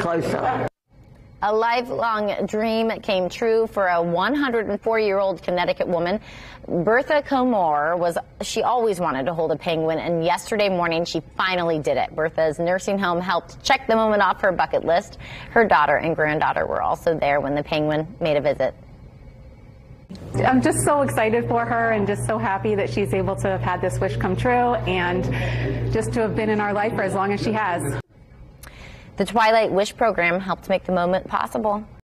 closer. A lifelong dream came true for a 104 year old Connecticut woman. Bertha Comore was, she always wanted to hold a penguin, and yesterday morning she finally did it. Bertha's nursing home helped check the moment off her bucket list. Her daughter and granddaughter were also there when the penguin made a visit. I'm just so excited for her and just so happy that she's able to have had this wish come true and just to have been in our life for as long as she has. The Twilight Wish program helped make the moment possible.